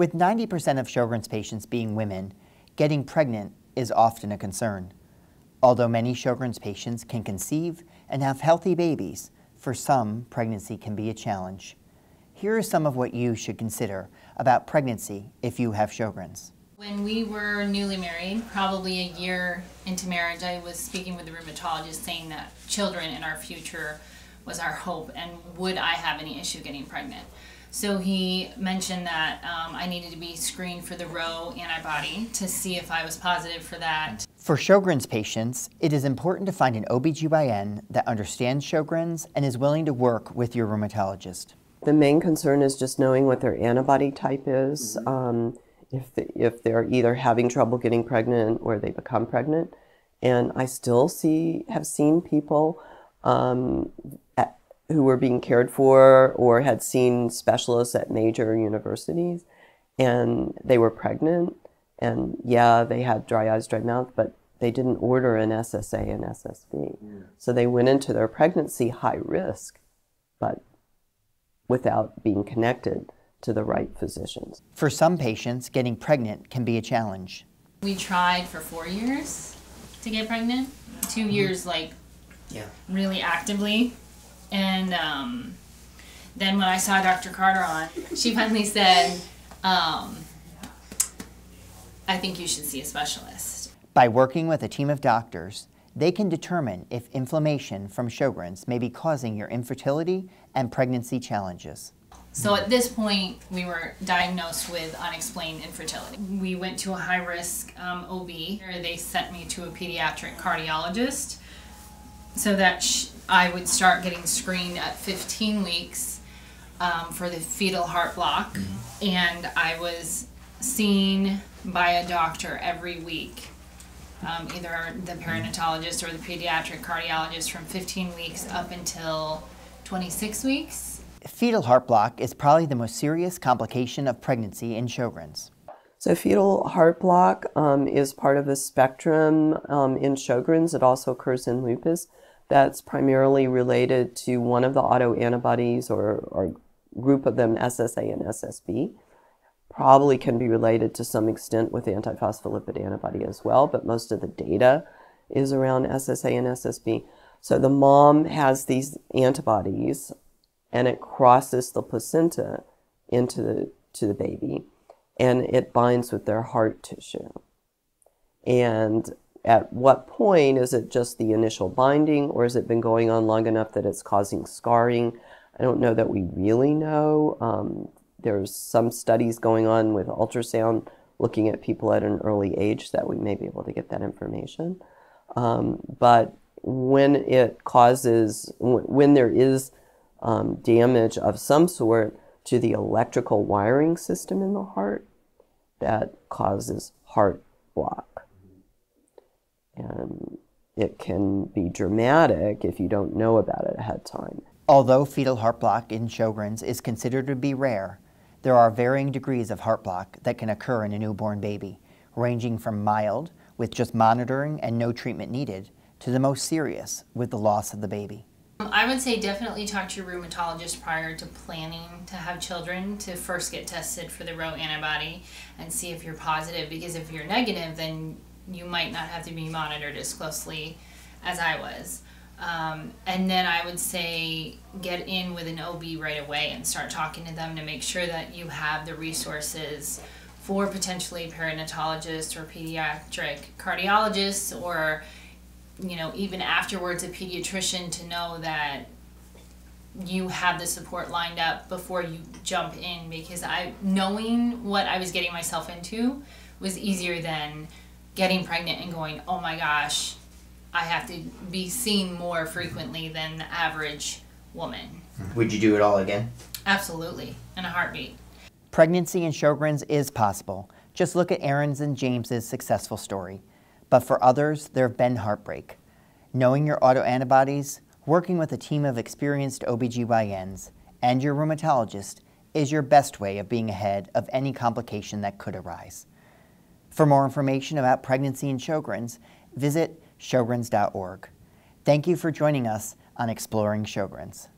With 90% of Sjogren's patients being women, getting pregnant is often a concern. Although many Sjogren's patients can conceive and have healthy babies, for some, pregnancy can be a challenge. Here are some of what you should consider about pregnancy if you have Sjogren's. When we were newly married, probably a year into marriage, I was speaking with the rheumatologist saying that children in our future was our hope and would I have any issue getting pregnant. So he mentioned that um, I needed to be screened for the Ro antibody to see if I was positive for that. For Sjogren's patients, it is important to find an OBGYN that understands Sjogren's and is willing to work with your rheumatologist. The main concern is just knowing what their antibody type is. Um, if, the, if they're either having trouble getting pregnant or they become pregnant. And I still see have seen people um, at, who were being cared for or had seen specialists at major universities, and they were pregnant. And yeah, they had dry eyes, dry mouth, but they didn't order an SSA and SSB. Yeah. So they went into their pregnancy high risk, but without being connected to the right physicians. For some patients, getting pregnant can be a challenge. We tried for four years to get pregnant, 2 mm-hmm. years like yeah. really actively. And um, then when I saw Dr. Carter on, she finally said, um, I think you should see a specialist. By working with a team of doctors, they can determine if inflammation from Sjogren's may be causing your infertility and pregnancy challenges. So at this point, we were diagnosed with unexplained infertility. We went to a high risk um, OB. They sent me to a pediatric cardiologist so that I would start getting screened at 15 weeks um, for the fetal heart block. Mm-hmm. And I was seen by a doctor every week. Um, either the perinatologist or the pediatric cardiologist from 15 weeks up until 26 weeks Fetal heart block is probably the most serious complication of pregnancy in Sjogren's. So fetal heart block um, is part of a spectrum um, in Sjogren's. It also occurs in lupus. That's primarily related to one of the autoantibodies or, or group of them, SSA and SSB. Probably can be related to some extent with antiphospholipid antibody as well, but most of the data is around SSA and SSB. So the mom has these antibodies and it crosses the placenta into the to the baby and it binds with their heart tissue. And at what point is it just the initial binding or has it been going on long enough that it's causing scarring? I don't know that we really know. Um, there's some studies going on with ultrasound looking at people at an early age that we may be able to get that information. Um, but when it causes, when there is um, damage of some sort to the electrical wiring system in the heart that causes heart block. And it can be dramatic if you don't know about it ahead of time. Although fetal heart block in Sjogren's is considered to be rare, there are varying degrees of heart block that can occur in a newborn baby, ranging from mild, with just monitoring and no treatment needed, to the most serious, with the loss of the baby. Um, I would say definitely talk to your rheumatologist prior to planning to have children to first get tested for the Ro antibody and see if you're positive because if you're negative then you might not have to be monitored as closely as I was. Um, and then I would say get in with an OB right away and start talking to them to make sure that you have the resources for potentially perinatologists or pediatric cardiologists or you know, even afterwards, a pediatrician to know that you have the support lined up before you jump in because I knowing what I was getting myself into was easier than getting pregnant and going, "Oh my gosh, I have to be seen more frequently than the average woman." Would you do it all again? Absolutely, in a heartbeat. Pregnancy in Sjogren's is possible. Just look at Aaron's and James's successful story but for others, there have been heartbreak. Knowing your autoantibodies, working with a team of experienced OBGYNs, and your rheumatologist is your best way of being ahead of any complication that could arise. For more information about pregnancy and Sjogren's, visit sjogrens.org. Thank you for joining us on Exploring Sjogren's.